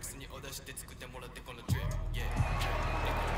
ックスにお出しで作ってもらってこの yeah,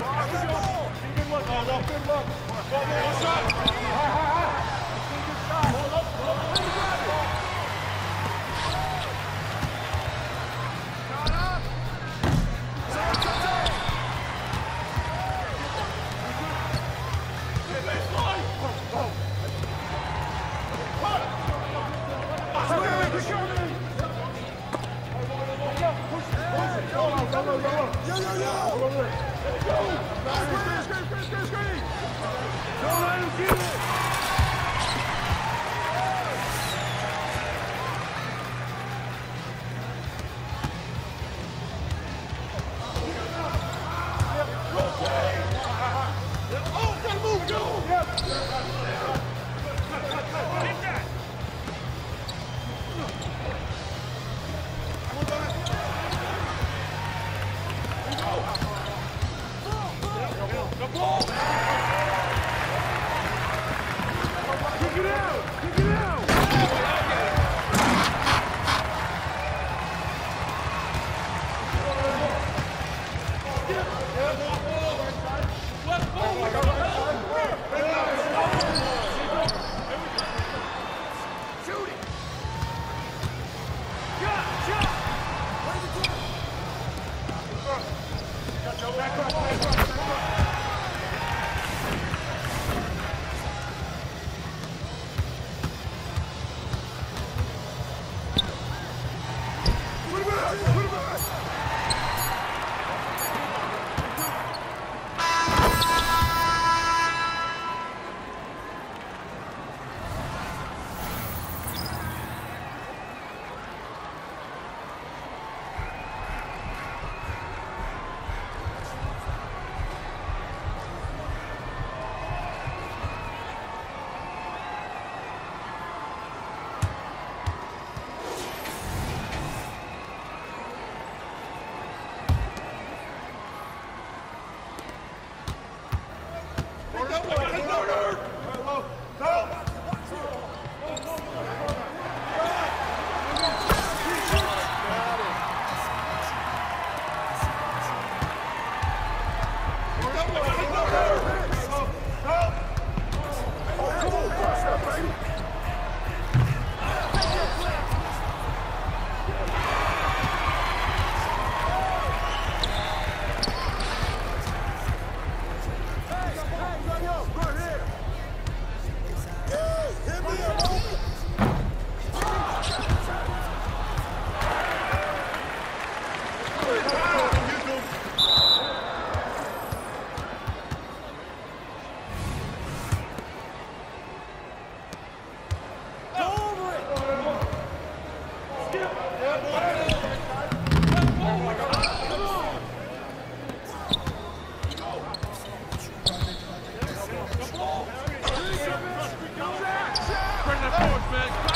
Good look, good look. Good look. Good look. Let's. Bennett.